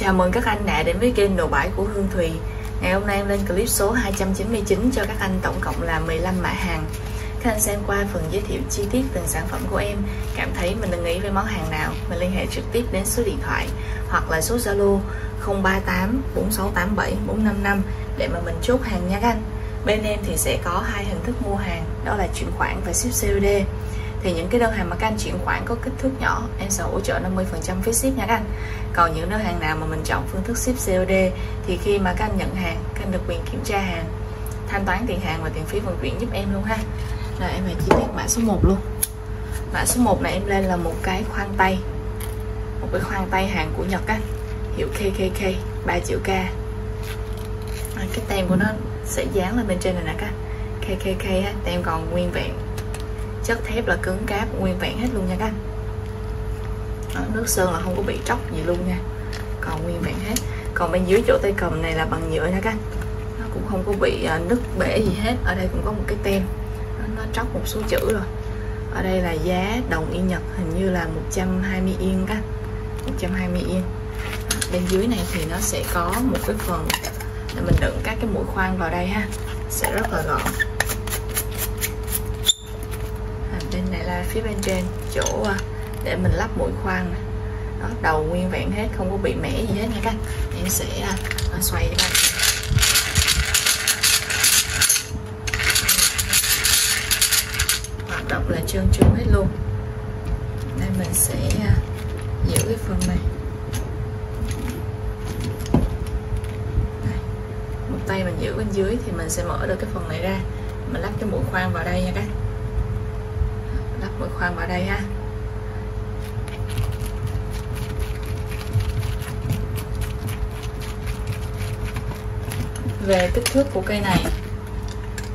Chào mừng các anh đã đến với kênh đồ bãi của Hương Thùy. Ngày hôm nay em lên clip số 299 cho các anh tổng cộng là 15 mã hàng. Các anh xem qua phần giới thiệu chi tiết từng sản phẩm của em, Cảm thấy mình đừng ý với món hàng nào, Mình liên hệ trực tiếp đến số điện thoại Hoặc là số Zalo 038 4687 455 Để mà mình chốt hàng nha các anh. Bên em thì sẽ có hai hình thức mua hàng, Đó là chuyển khoản và ship COD thì những cái đơn hàng mà các anh chuyển khoản có kích thước nhỏ em sẽ hỗ trợ 50% phí ship nha các anh. Còn những đơn hàng nào mà mình chọn phương thức ship COD thì khi mà các anh nhận hàng các anh được quyền kiểm tra hàng thanh toán tiền hàng và tiền phí vận chuyển giúp em luôn ha. Là em về chi tiết mã số 1 luôn. Mã số 1 này em lên là một cái khoan tay một cái khoan tay hàng của Nhật á hiệu KKK 3 triệu K. Cái tem của nó sẽ dán lên bên trên này nè các KKK á, tem còn nguyên vẹn chất thép là cứng cáp nguyên vẹn hết luôn nha các anh. Đó, nước sơn là không có bị tróc gì luôn nha. Còn nguyên vẹn hết. Còn bên dưới chỗ tay cầm này là bằng nhựa nha các anh. Nó cũng không có bị uh, nứt bể gì hết. Ở đây cũng có một cái tem. Nó, nó tróc một số chữ rồi. Ở đây là giá đồng yên Nhật hình như là 120 yên các 120 yên. Bên dưới này thì nó sẽ có một cái phần để mình đựng các cái mũi khoan vào đây ha. Sẽ rất là gọn bên này là phía bên trên chỗ à, để mình lắp mũi khoan đó, đầu nguyên vẹn hết, không có bị mẻ gì hết nha các. Em sẽ à, à, xoay xoay các hoạt động là trơn tru hết luôn. Đây mình sẽ giữ cái phần này. Một tay mình giữ bên dưới thì mình sẽ mở được cái phần này ra. Mình lắp cái mũi khoan vào đây nha các mũi khoan vào đây ha. Về kích thước của cây này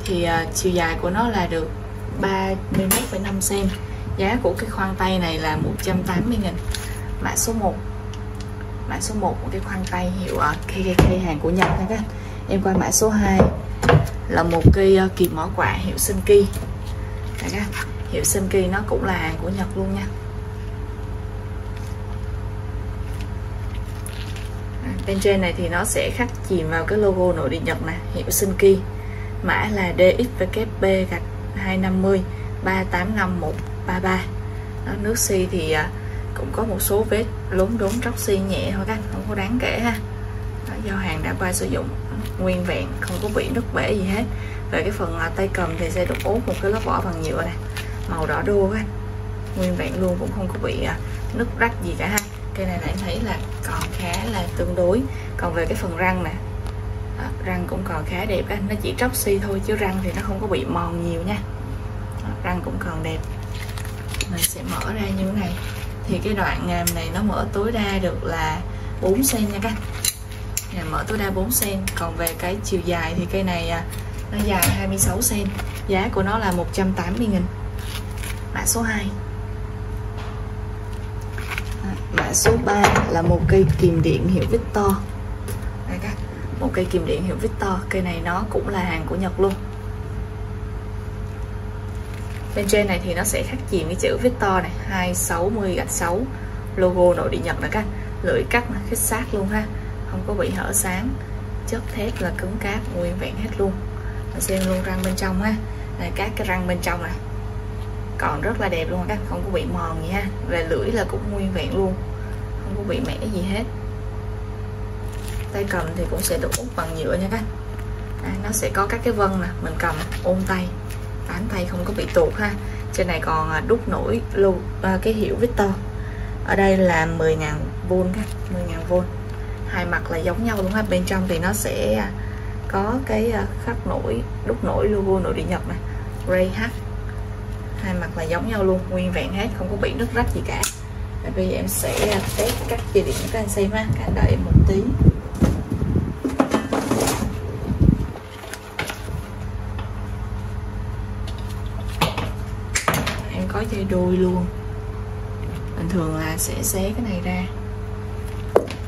thì uh, chiều dài của nó là được 31,5 cm giá của cái khoan tay này là 180 nghìn. Mã số 1 mã số 1 của cái khoan tay hiệu à, KKK hàng của Nhật nha các em qua mã số 2 là một cây à, uh, kìm mỏ quạ hiệu Sinki các hiệu Senki nó cũng là hàng của Nhật luôn nha. À, bên trên này thì nó sẽ khắc chìm vào cái logo nội địa Nhật nè hiệu Senki mã là DXVKB gạch 250 385133 đó, nước si thì à, cũng có một số vết lốm đốm tróc si nhẹ thôi các không có đáng kể ha. Đó, do hàng đã qua sử dụng nguyên vẹn không có bị nứt bể gì hết. Về cái phần à, tay cầm thì sẽ được ốp một cái lớp vỏ bằng nhựa này màu đỏ đô anh nguyên vẹn luôn cũng không có bị à, nứt rách gì cả ha. Cây này là em thấy là còn khá là tương đối. Còn về cái phần răng nè. Đó, răng cũng còn khá đẹp anh nó chỉ tróc xi thôi chứ răng thì nó không có bị mòn nhiều nha. Đó, răng cũng còn đẹp. Mình sẽ mở ra như thế này. Thì cái đoạn ngàm này nó mở tối đa được là 4 cm nha các. Ngàm mở tối đa 4 cm còn về cái chiều dài thì cây này nó dài 26 cm giá của nó là 180 000 mã số 2 à, mã số 3 là một cây kìm điện hiệu Victor. Đây các một cây kìm điện hiệu Victor. Cây này nó cũng là hàng của Nhật luôn. Bên trên này thì nó sẽ khắc chìm cái chữ Victor này. 260 gạch 6 logo nội địa Nhật nè các lưỡi cắt khít sát luôn ha. Không có bị hở sáng. Chất thép là cứng cáp, nguyên vẹn hết luôn. Mình xem luôn răng bên trong ha. Này các cái răng bên trong này còn rất là đẹp luôn các không có bị mòn gì ha. Về lưỡi là cũng nguyên vẹn luôn không có bị mẻ gì hết. Tay cầm thì cũng sẽ được út bằng nhựa nha các. À, nó sẽ có các cái vân nè mình cầm ôm tay. Bán tay không có bị tuột ha. Trên này còn à, đúc nổi luôn à, cái hiệu Victor. Ở đây là 10.000 v các 10.000 v hai mặt là giống nhau luôn ha. Bên trong thì nó sẽ à, có cái à, khắc nổi đúc nổi logo nội địa Nhật này Ray H hai mặt là giống nhau luôn, nguyên vẹn hết, không có bị nứt rách gì cả. Và bây giờ em sẽ test cắt dây điện cho các anh xem ha các anh đợi em một tí. Em có dây đôi luôn. Bình thường là sẽ xé cái này ra.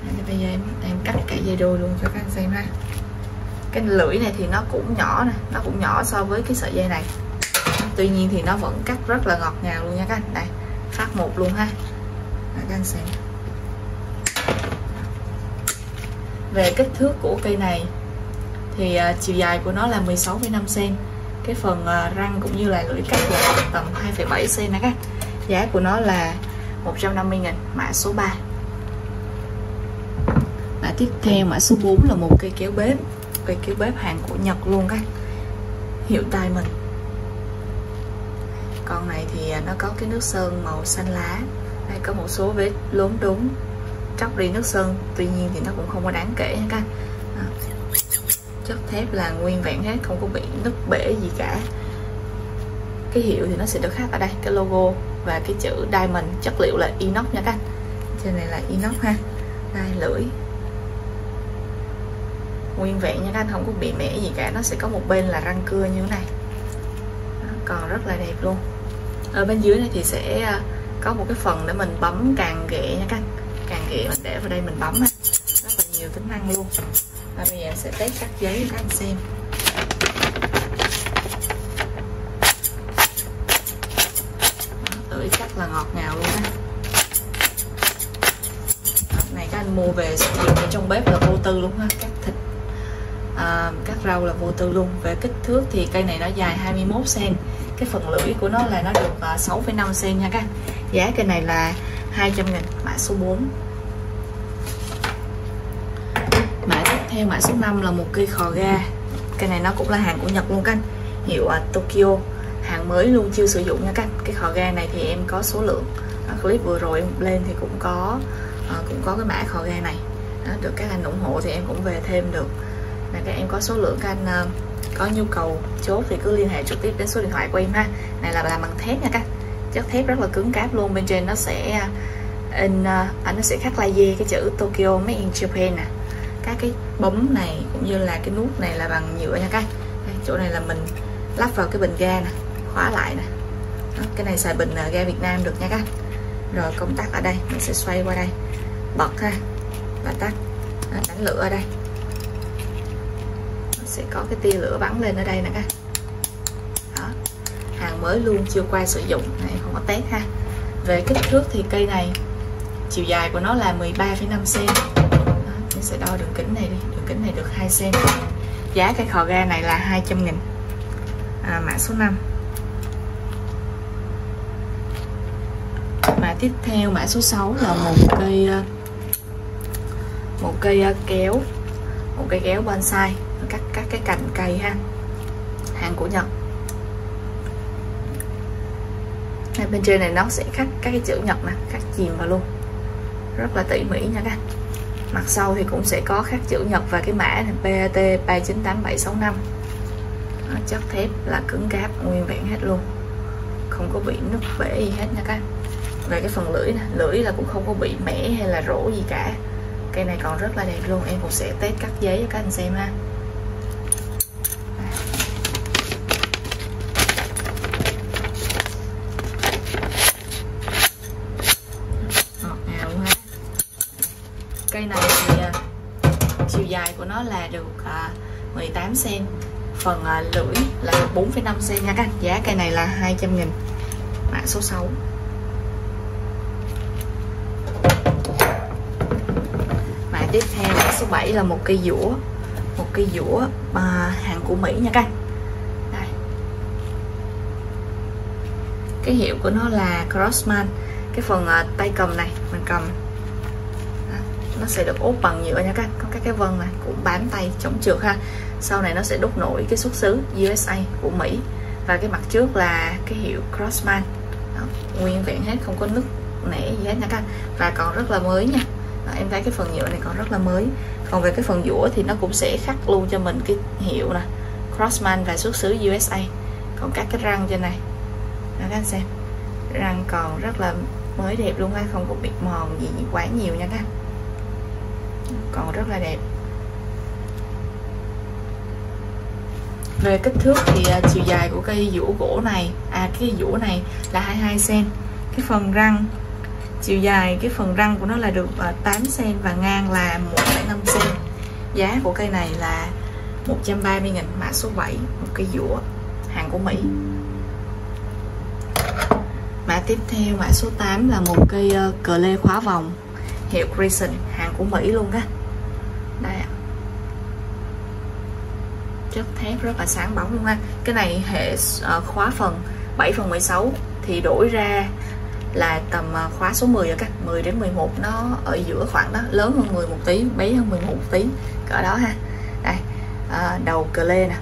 Thì bây giờ em em cắt cả dây đôi luôn cho các anh xem ha. Cái lưỡi này thì nó cũng nhỏ nè, nó cũng nhỏ so với cái sợi dây này tuy nhiên thì nó vẫn cắt rất là ngọt ngào luôn nha các anh. Đây phát một luôn ha. Đấy, các anh xem. Về kích thước của cây này thì uh, chiều dài của nó là 16,5 cm cái phần uh, răng cũng như là lưỡi cắt là tầm 2,7 cm nè các giá của nó là 150 000 mã số 3 mã tiếp theo mã số 4 là một cây kéo bếp cây kéo bếp hàng của Nhật luôn các hiệu tai mình con này thì à, nó có cái nước sơn màu xanh lá. Đây có một số vết lốm đốm tróc đi nước sơn. Tuy nhiên thì nó cũng không có đáng kể nha các à, chất thép là nguyên vẹn hết không có bị nứt bể gì cả. Cái hiệu thì nó sẽ được khác ở đây cái logo và cái chữ diamond chất liệu là inox nha các trên này là inox ha. Đây lưỡi. Nguyên vẹn nha các anh không có bị mẻ gì cả. Nó sẽ có một bên là răng cưa như thế này. Còn rất là đẹp luôn ở bên dưới này thì sẽ à, có một cái phần để mình bấm càng ghệ nha các anh. Càng ghệ mình để vào đây mình bấm rất là nhiều tính năng luôn. Và bây giờ em sẽ test cắt giấy cho các anh xem. Tưởi cắt là ngọt ngào luôn á. Này các anh mua về sử dụng ở trong bếp là vô tư luôn ha cắt thịt. À, cắt rau là vô tư luôn. Về kích thước thì cây này nó dài 21 cm cái phần lưỡi của nó là nó được à, 6,5 cm nha các giá cây này là 200 nghìn mã số 4 mã tiếp theo mã số 5 là một cây khò ga. Cây này nó cũng là hàng của Nhật luôn các hiệu à, Tokyo. Hàng mới luôn chưa sử dụng nha các cái khò ga này thì em có số lượng. À, clip vừa rồi lên thì cũng có cũng có cái mã khò ga này. Đó, được các anh ủng hộ thì em cũng về thêm được. Là các em có số lượng các anh có nhu cầu chốt thì cứ liên hệ trực tiếp đến số điện thoại của em ha. Này là làm bằng thép nha các. Chất thép rất là cứng cáp luôn bên trên nó sẽ in uh, nó sẽ khắc laser cái chữ Tokyo Made in Japan nè. Các cái bấm này cũng như là cái nút này là bằng nhựa nha các. Chỗ này là mình lắp vào cái bình ga nè khóa lại nè. Đó, cái này xài bình à, ga Việt Nam được nha các. Rồi công tắc ở đây mình sẽ xoay qua đây. Bật ha và tắt. Đánh lửa ở đây sẽ có cái tia lửa bắn lên ở đây nè các. Đó. hàng mới luôn chưa qua sử dụng này không có test ha. Về kích thước thì cây này chiều dài của nó là 13,5 cm mình sẽ đo đường kính này đi. Đường kính này được 2 cm giá cái khò ga này là 200 nghìn. À, mã số 5 mã tiếp theo mã số 6 là một cây ờ, một cây ờ, kéo một cây kéo bonsai cái cành cây ha. Hàng của Nhật. Bên trên này nó sẽ khắc các cái chữ Nhật nè khắc chìm vào luôn. Rất là tỉ mỉ nha các mặt sau thì cũng sẽ có khắc chữ nhật và cái mã là PAT 398765 Đó, chất thép là cứng cáp nguyên vẹn hết luôn. Không có bị nứt bể gì hết nha các về cái phần lưỡi nè lưỡi là cũng không có bị mẻ hay là rỗ gì cả. Cây này còn rất là đẹp luôn em cũng sẽ test cắt giấy cho các anh xem ha. Cm. Phần à, lưỡi là 4,5 cm nha các anh. Giá cây này là 200 nghìn. Mã số 6 mã tiếp theo mã số 7 là một cây dũa. Một cây dũa à, hàng của Mỹ nha các Đây. cái hiệu của nó là Crossman. Cái phần à, tay cầm này mình cầm. Nó sẽ được ốp bằng nhựa nha các anh. Có các cái vân này cũng bám tay chống trượt ha sau này nó sẽ đúc nổi cái xuất xứ USA của Mỹ. Và cái mặt trước là cái hiệu Crossman. Đó, nguyên vẹn hết không có nứt nẻ gì hết nha các và còn rất là mới nha. Đó, em thấy cái phần nhựa này còn rất là mới. Còn về cái phần giữa thì nó cũng sẽ khắc luôn cho mình cái hiệu nè Crossman và xuất xứ USA còn các cái răng trên này. Đó, các anh xem. Răng còn rất là mới đẹp luôn ha không có bị mòn gì quá nhiều nha các còn rất là đẹp. Về kích thước thì uh, chiều dài của cây dũa gỗ này à cái dũa này là 22 cm cái phần răng chiều dài cái phần răng của nó là được uh, 8 cm và ngang là 1,5 cm giá của cây này là 130 nghìn mã số 7 một cây dũa hàng của Mỹ. Mã tiếp theo mã số 8 là một cây uh, cờ lê khóa vòng hiệu Grayson hàng của Mỹ luôn á đây chất thép rất là sáng bóng luôn ha. Cái này hệ ờ, khóa phần 7 phần 16 thì đổi ra là tầm ờ, khóa số 10 ở các. 10 đến 11 nó ở giữa khoảng đó lớn hơn 10 một tí bé hơn 11 một tí cỡ đó ha. Đây à, đầu cờ lê nè.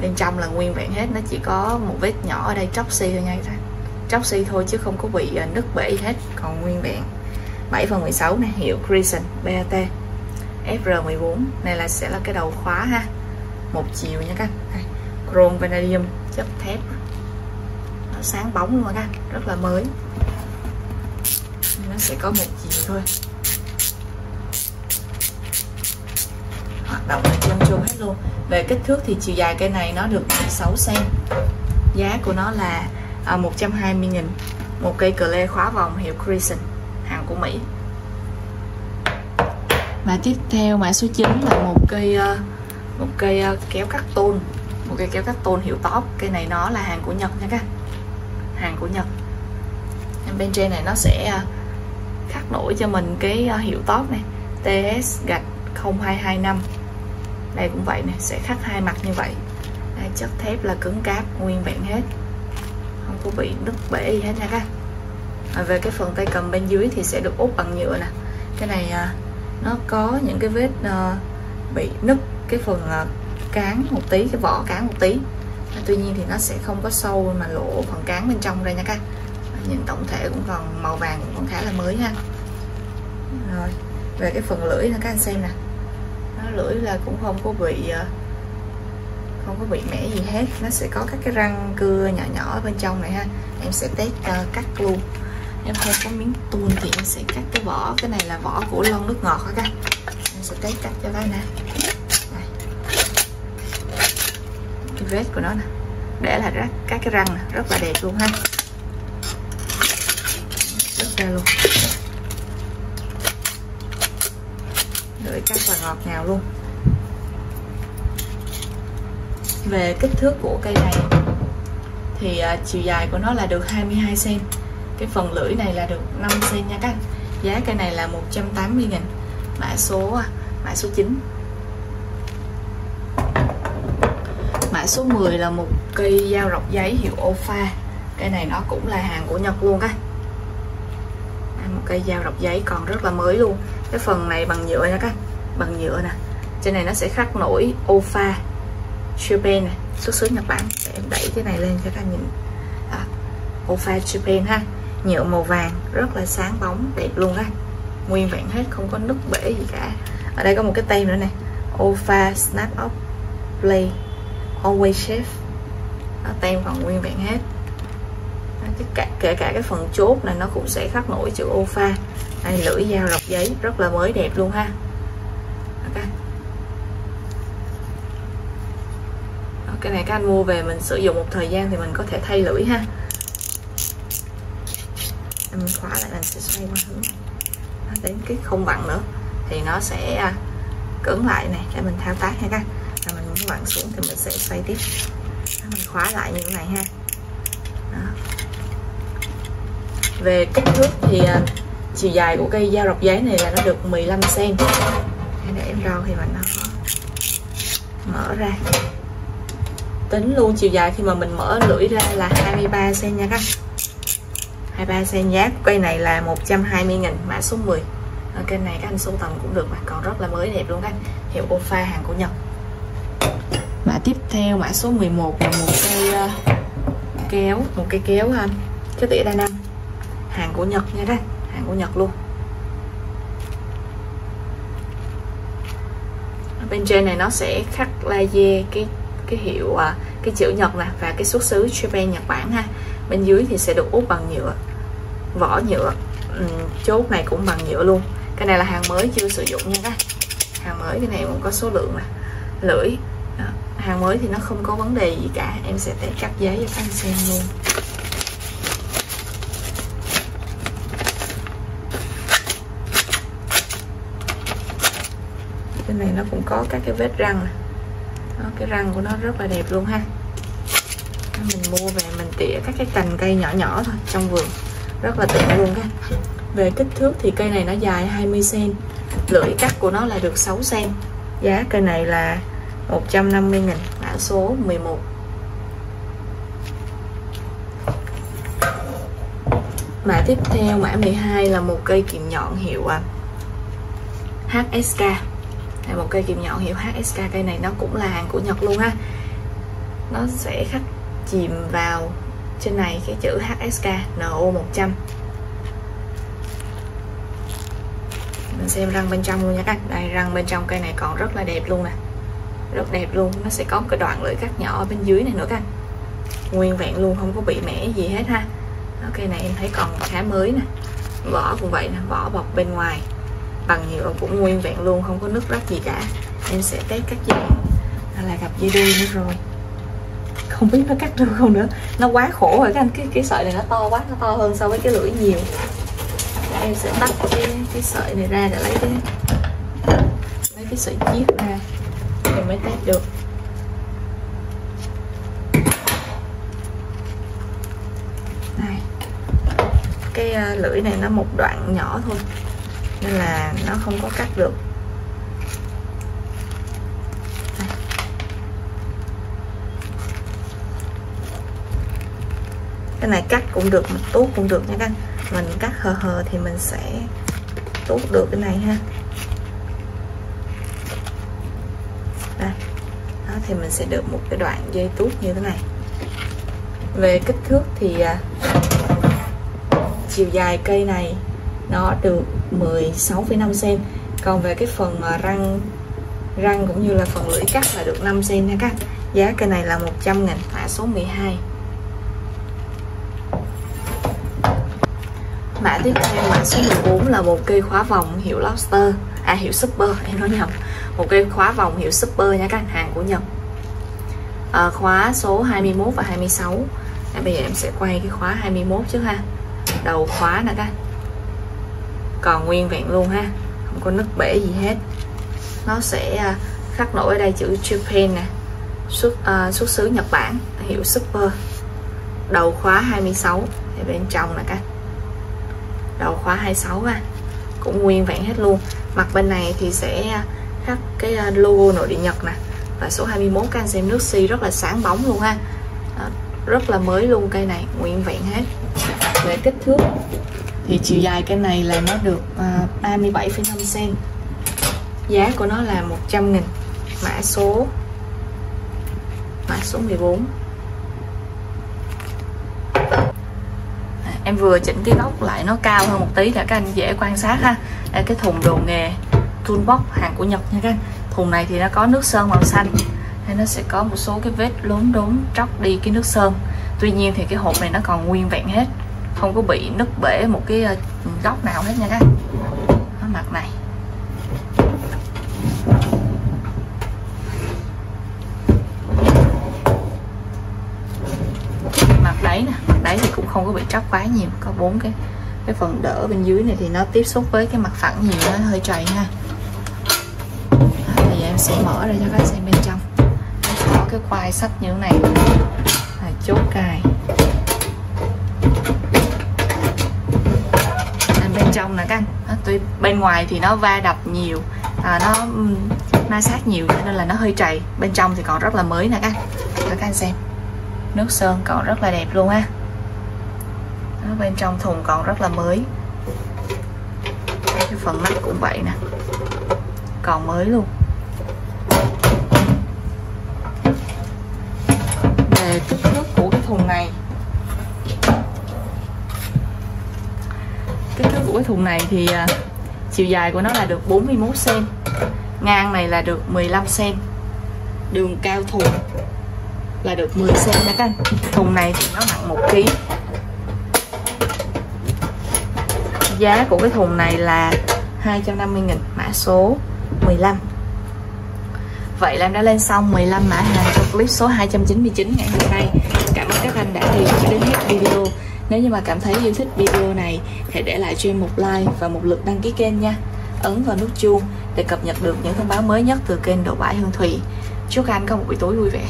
Bên trong là nguyên vẹn hết nó chỉ có một vết nhỏ ở đây tróc xi thôi ngay nha tróc xi thôi chứ không có bị nứt bể hết còn nguyên vẹn. 7 phần 16 này hiệu Crescent BAT FR14 này là sẽ là cái đầu khóa ha một chiều nha các. Đây. chrome vanadium chất thép. Nó sáng bóng luôn các rất là mới. Nó sẽ có một chiều thôi. Hoạt động là chân chung hết luôn. Về kích thước thì chiều dài cây này nó được 6 cm giá của nó là à, 120 nghìn. Một cây cờ lê khóa vòng hiệu Crescent hàng của Mỹ. Và tiếp theo mã số 9 là một cây uh, một cây ờ, kéo cắt tôn. Một cây kéo cắt tôn hiệu top. Cây này nó là hàng của Nhật nha các hàng của Nhật. Bên trên này nó sẽ ờ, khắc nổi cho mình cái ờ, hiệu top này. TS gạch 0225 đây cũng vậy này sẽ khắc hai mặt như vậy. Đây, chất thép là cứng cáp nguyên vẹn hết. Không có bị đứt bể gì hết nha các à, về cái phần tay cầm bên dưới thì sẽ được ốp bằng nhựa nè. Cái này nó có những cái vết bị nứt cái phần à, cán một tí cái vỏ cán một tí. À, tuy nhiên thì nó sẽ không có sâu mà lộ phần cán bên trong đây nha các. À, nhìn tổng thể cũng còn màu vàng cũng còn khá là mới ha. Rồi về cái phần lưỡi là các anh xem nè. Nó lưỡi là cũng không có bị không có bị mẻ gì hết. Nó sẽ có các cái răng cưa nhỏ nhỏ ở bên trong này ha. Em sẽ test uh, cắt luôn. Em không có miếng tuôn thì em sẽ cắt cái vỏ. Cái này là vỏ của lon nước ngọt hả các? Em sẽ test cắt cho các nè cái vết của nó nè. Để là rất các cái răng nè, rất là đẹp luôn ha. Rất ra luôn. Lưỡi cắt và ngọt ngào luôn. Về kích thước của cây này, thì à, chiều dài của nó là được 22 cm. Cái phần lưỡi này là được 5 cm nha các anh. Giá cây này là 180 nghìn. Mã số à, mã số 9 mã số 10 là một cây dao rọc giấy hiệu Ofa. Cây này nó cũng là hàng của Nhật luôn á. Một cây dao rọc giấy còn rất là mới luôn. Cái phần này bằng nhựa nha các. Bằng nhựa nè. Trên này nó sẽ khắc nổi Ofa Japan này xuất xứ Nhật Bản. Để em đẩy cái này lên cho các nhìn. Đó. Ofa Japan ha. Nhựa màu vàng, rất là sáng bóng, đẹp luôn á. Nguyên vẹn hết, không có nứt bể gì cả. Ở đây có một cái tem nữa nè. Ofa Snap Up Play. Always Chef. Đó, tem còn nguyên vẹn hết. Đó, cả, kể cả cái phần chốt này nó cũng sẽ khắc nổi chữ Ofa. Đây lưỡi dao lọc giấy rất là mới đẹp luôn ha. Okay. cái này các anh mua về mình sử dụng một thời gian thì mình có thể thay lưỡi ha. Mình khóa lại mình sẽ xoay qua hướng. Đến cái không bằng nữa. Thì nó sẽ à, cứng lại này để mình thao tác ha các anh mình xuống thì mình sẽ xoay tiếp. Mình khóa lại như thế này ha. Đó. về kích thước thì à, chiều dài của cây dao rọc giấy này là nó được 15 cm để em đo thì mình nó mở ra. Tính luôn chiều dài khi mà mình mở lưỡi ra là 23 cm nha các. 23 cm giá của cây này là 120 nghìn mã số 10 ở kênh này các anh sưu tầm cũng được mà, còn rất là mới đẹp luôn các. Hiệu Ofa hàng của Nhật tiếp theo mã số 11 là một cây uh, ờ, kéo một cây kéo ha. Cái tỉa đa năng. Hàng của Nhật nha các hàng của Nhật luôn. Ở bên trên này nó sẽ khắc laser cái cái hiệu uh, cái chữ Nhật nè và cái xuất xứ Japan Nhật Bản ha. Bên dưới thì sẽ được úp bằng nhựa vỏ nhựa. Ừ, chốt này cũng bằng nhựa luôn. Cái này là hàng mới chưa sử dụng nha các. Hàng mới cái này cũng có số lượng nè. Lưỡi hàng mới thì nó không có vấn đề gì cả. Em sẽ để cắt giấy cho các anh xem luôn. Cái này nó cũng có các cái vết răng Đó, cái răng của nó rất là đẹp luôn ha. Mình mua về mình tỉa các cái cành cây nhỏ nhỏ thôi trong vườn. Rất là tiện luôn các về kích thước thì cây này nó dài 20 cm lưỡi cắt của nó là được 6 cm giá cây này là 150 nghìn, mã số 11 Mã tiếp theo, mã 12 là một cây kìm nhọn hiệu à, HSK là một cây kìm nhọn hiệu HSK cây này nó cũng là hàng của Nhật luôn, ha. Nó sẽ khắc chìm vào trên này cái chữ HSK NO 100 mình xem răng bên trong luôn nha các đây, răng bên trong cây này còn rất là đẹp luôn nè rất đẹp luôn. Nó sẽ có một cái đoạn lưỡi cắt nhỏ ở bên dưới này nữa các nguyên vẹn luôn, không có bị mẻ gì hết ha. Ok, này em thấy còn khá mới nè. Vỏ cũng vậy nè, vỏ bọc bên ngoài. Bằng nhựa cũng nguyên vẹn luôn, không có nứt rách gì cả. Em sẽ test cắt dây. Là gặp dây đuôi nữa rồi. Không biết nó cắt được không nữa. Nó quá khổ rồi các anh. Cái cái sợi này nó to quá, nó to hơn so với cái lưỡi nhiều. Em sẽ tách cái cái sợi này ra để lấy cái lấy cái sợi chiếc ra mới test được. Này, cái ờ, lưỡi này nó một đoạn nhỏ thôi, nên là nó không có cắt được. Cái này cắt cũng được, mình tuốt cũng được nha các anh. Mình cắt hờ hờ thì mình sẽ tuốt được cái này ha đây đó thì mình sẽ được một cái đoạn dây tuốt như thế này. Về kích thước thì à, chiều dài cây này nó được 16,5 cm còn về cái phần mà răng răng cũng như là phần lưỡi cắt là được 5 cm nha các giá cây này là 100 nghìn mã số 12 mã tiếp theo mã số 14 là một cây khóa vòng hiệu Lobster à hiệu Super em nói nhầm. Một cây khóa vòng hiệu Super nha các hàng của Nhật à, khóa số 21 và 26 à, bây giờ em sẽ quay cái khóa 21 trước ha. Đầu khóa nè các còn nguyên vẹn luôn ha. Không có nứt bể gì hết. Nó sẽ à, khắc nổi ở đây chữ Japan nè. Xuất uh, xuất xứ Nhật Bản. Hiệu Super. Đầu khóa 26 thì bên trong nè các đầu khóa 26 ha. Cũng nguyên vẹn hết luôn. Mặt bên này thì sẽ à, khắc cái à, logo nội địa Nhật nè và số 21 các anh xem nước si rất là sáng bóng luôn ha. Đó, rất là mới luôn cây này nguyên vẹn hết. Về kích thước thì chiều dài cây này là nó được uh, 37,5 cm giá của nó là 100 nghìn. Mã số mã số 14 à, em vừa chỉnh cái góc lại nó cao hơn một tí để các anh dễ quan sát ha. Đây cái thùng đồ nghề toolbox hàng của Nhật nha các anh thùng này thì nó có nước sơn màu xanh. Nên nó sẽ có một số cái vết lốm đốm tróc đi cái nước sơn. Tuy nhiên thì cái hộp này nó còn nguyên vẹn hết. Không có bị nứt bể một cái ờ, góc nào hết nha các nó mặt này. Mặt đáy nè, mặt đáy thì cũng không có bị tróc quá nhiều. Có bốn cái cái phần đỡ bên dưới này thì nó tiếp xúc với cái mặt phẳng nhiều, nó hơi trầy ha em sẽ mở ra cho các xem bên trong. Nó sẽ có cái quai sắt như thế này. Là chốt cài. Bên trong nè các anh. Tuy bên ngoài thì nó va đập nhiều à, nó ma sát nhiều cho nên là nó hơi trầy. Bên trong thì còn rất là mới nè các anh. Các anh xem. Nước sơn còn rất là đẹp luôn ha Đó, bên trong thùng còn rất là mới. Cái phần nắp cũng vậy nè. Còn mới luôn. Về kích thước của cái thùng này. Kích thước của cái thùng này thì à, chiều dài của nó là được 41 cm ngang này là được 15 cm đường cao thùng là được 10 cm nha các anh. Thùng này thì nó nặng 1 kg giá của cái thùng này là 250 nghìn mã số 15 Vậy là em đã lên xong 15 mã hàng trong clip số 299 ngày hôm nay. Cảm ơn các anh đã theo dõi đến hết video. Nếu như mà cảm thấy yêu thích video này, Hãy để lại cho em một like và một lượt đăng ký kênh nha. Ấn vào nút chuông để cập nhật được những thông báo mới nhất từ kênh Đồ Bãi Hương Thủy. Chúc các anh có một buổi tối vui vẻ.